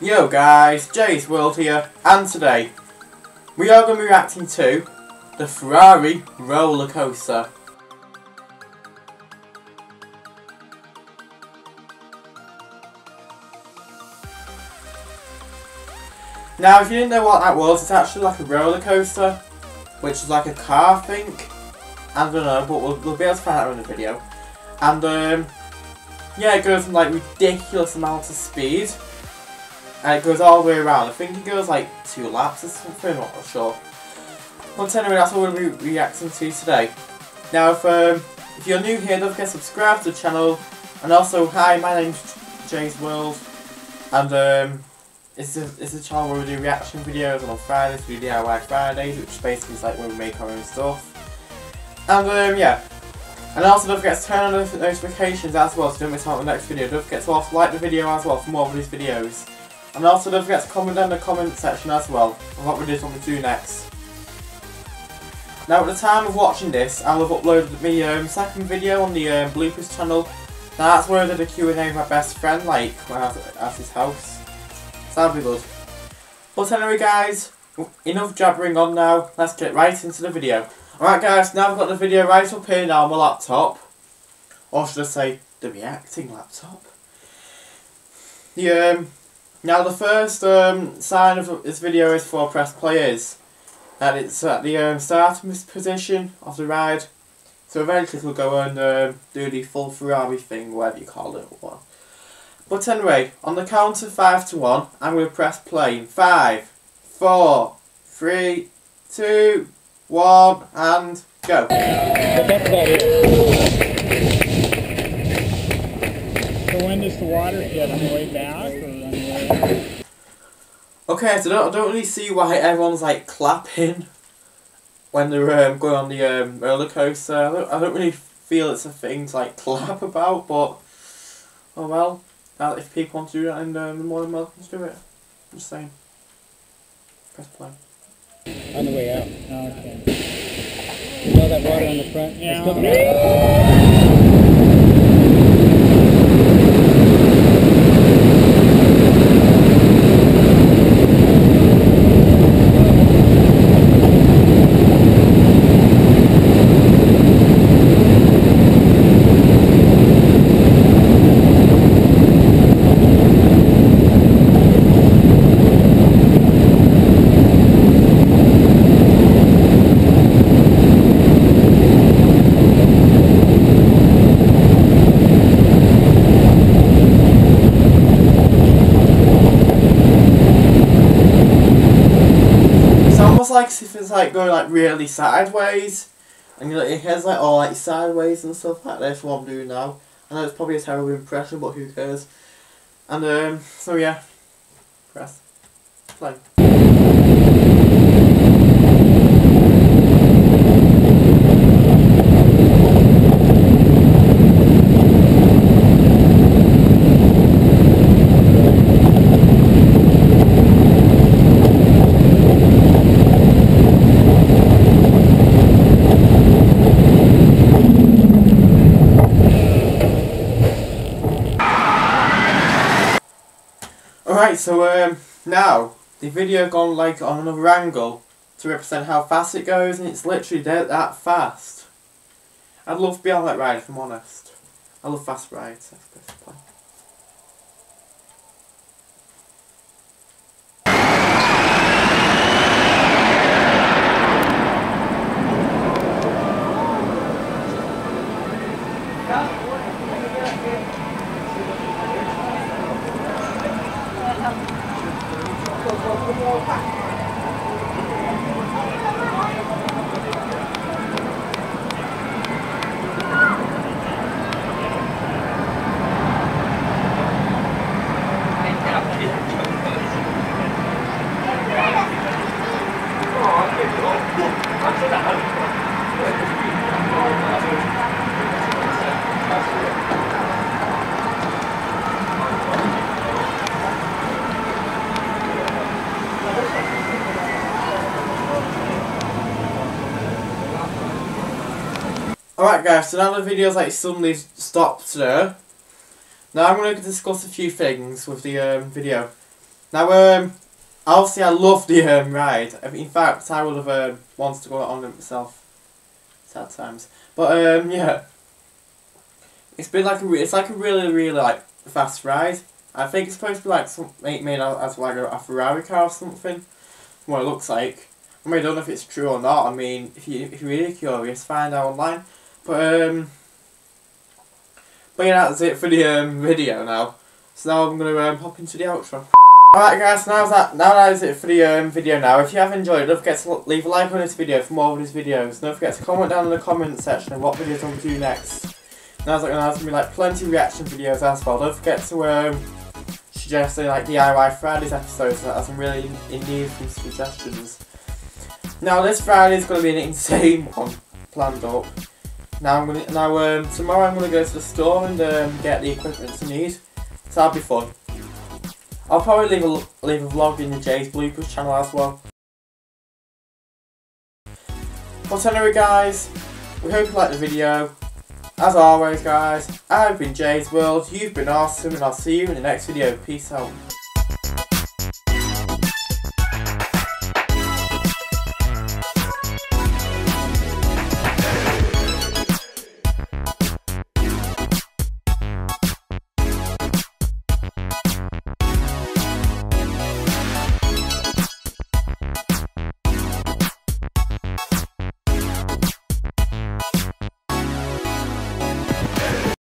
Yo guys, Ja's World here, and today we are going to be reacting to the Ferrari roller coaster. Now, if you didn't know what that was, it's actually like a roller coaster, which is like a car, I think. I don't know, but we'll, we'll be able to find out in the video. And um, yeah, it goes from like ridiculous amounts of speed. And it goes all the way around. I think it goes like two laps or something, I'm not sure. But anyway, that's what we'll be reacting to today. Now, if, um, if you're new here, don't forget to subscribe to the channel. And also, hi, my name's Ja's World. And um, it's a, it's a channel where we do reaction videos. And on Fridays, we do DIY Fridays, which basically is like when we make our own stuff. And um, yeah. And also don't forget to turn on the notifications as well so don't miss out on the next video. Don't forget to also like the video as well for more of these videos. And also don't forget to comment down in the comment section as well of what videos want me to do next. Now at the time of watching this, I'll have uploaded my um, second video on the um, bloopers channel. Now that's where I did a Q&A with my best friend, like, when I was at his house. So that'll be good. But anyway guys, enough jabbering on now, let's get right into the video. Alright guys, now I've got the video right up here now on my laptop. Or should I say, the reacting laptop. The, um, now the first um, sign of this video is for press players. And it's at the um, starting position of the ride. So eventually we'll go and um, do the full Ferrari thing, whatever you call it. Or but anyway, on the count of 5 to 1, I'm going to press play in 5, 4, 3, 2, one, and go. So when does the water hit? On the way back or on the way... Okay, so I don't, I don't really see why everyone's like clapping when they're um, going on the um, roller coaster. I don't, I don't really feel it's a thing to like clap about, but oh well. Uh, if people want to do that, and um, more than welcome to do it. I'm just saying. Press play. On the way out. Oh, okay. You know that water on the front? Yeah. Like if it's like going like really sideways, and you like your head's like all like sideways and stuff like this. What I'm doing now. I know it's probably a terrible impression, but who cares? And um, so yeah, press play. Alright, so um, now the video gone like on another angle to represent how fast it goes and it's literally that, that fast. I'd love to be on that ride if I'm honest. I love fast rides. không? Alright guys, so now the video's like suddenly stopped there. Now I'm going to discuss a few things with the um, video. Now, um, obviously I love the um, ride. In fact, I would have um, wanted to go on it myself. Sad times. But um, yeah, it's been like a it's like a really really like fast ride. I think it's supposed to be like some made made out as like a, a Ferrari car or something. What it looks like. I mean, I don't know if it's true or not. I mean, if you if you're really curious, find out online. But um, but yeah, that's it for the um video now. So now I'm gonna um, hop into the outro. Alright guys, now that now that is it for the um, video now. If you have enjoyed, don't forget to leave a like on this video for more of these videos. Don't forget to comment down in the comment section what videos I'm going to do next. Now there's going to be like plenty of reaction videos as well. Don't forget to um, suggest uh, like DIY Fridays episodes as I'm really in need suggestions. Now this Friday is going to be an insane one planned up. Now I'm gonna now um, tomorrow I'm gonna go to the store and um, get the equipment I need. So that'll be fun. I'll probably leave a leave a vlog in the Jay's Bloopers channel as well. But anyway guys, we hope you liked the video. As always guys, I've been Ja's World, you've been awesome and I'll see you in the next video. Peace out.